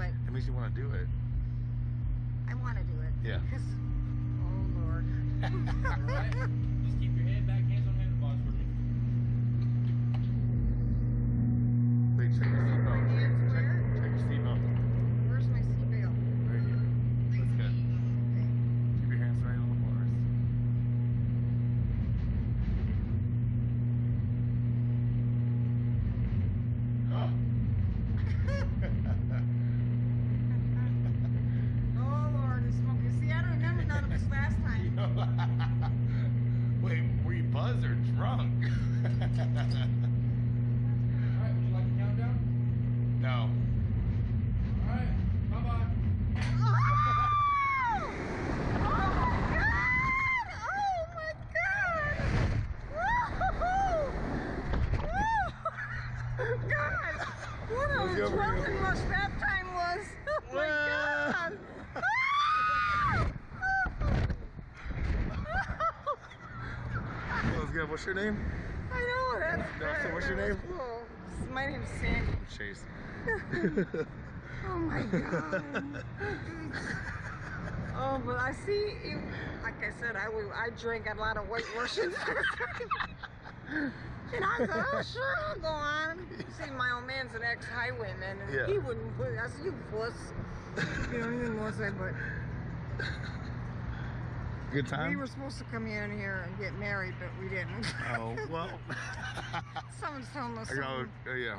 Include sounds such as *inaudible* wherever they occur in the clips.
but It makes you want to do it. I want to do it. Yeah. Because, *laughs* oh Lord. *laughs* *laughs* Alright? Just keep your head back, hands on handlebars for me. Wait, check your seatbelt. Hands Check, where? check your seatbelt. Where's my seatbelt? Right here. That's good. Okay. Keep your hands right on the bars. Oh Lord, it's smoking. See, I don't remember none of this last time. Wait, were you buzzed or drunk? Alright, would you like to count down? no. Alright, bye bye. What a Let's go over drunken here. rush time was. Oh my god. Let's go. What's your name? I know, that's No, so what's your name? Cool. My name's Sandy. Chase. *laughs* Oh my god. oh, but I see, you, like I said, I I drank a lot of White Russians. *laughs* and I said, oh sure, I'll go on. See, my old man's an ex-highwayman, and Yeah. he wouldn't put. I said, you puss. You know, he didn't want to say, but Good time? we were supposed to come in here and get married, but we didn't. oh, well. *laughs* Someone's telling us. Uh, yeah.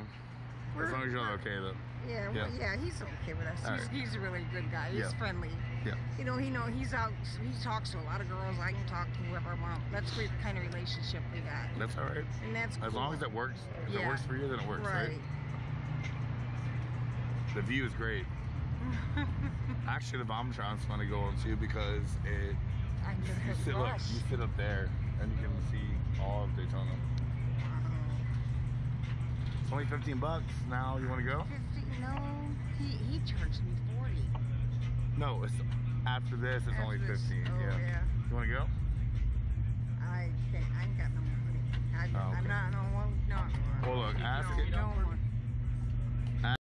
We're- As long as you're okay, though. Yeah, well, Yeah. yeah, he's okay with us. He's, right. he's a really good guy. He's Yeah. friendly. Yeah. You know, he know he's out. He talks to a lot of girls. I can talk to whoever I want. That's the kind of relationship we got, That's all right. and that's As long as it works. If it works for you, then it works, right? right. The view is great. *laughs* Actually, the Bombtron's fun to go on too because it I *laughs* you sit up, you sit up there and you can see all of Daytona. It's only 15 bucks. Now you want to go? Fifty? No, he he charged me forty. No, it's after this. It's only After this- 15. oh, yeah. yeah. You want to go? I can't. I ain't got no money. I, Oh, I'm okay. not. No, no, no. Well, look, ask no, it.